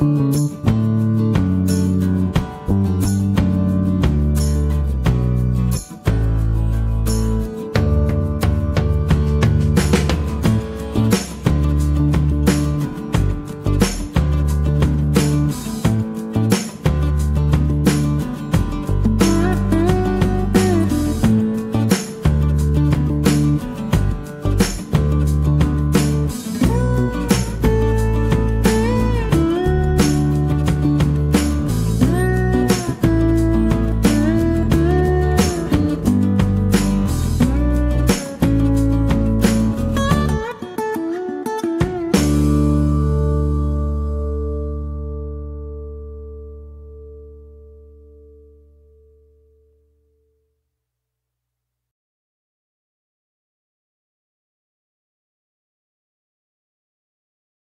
Música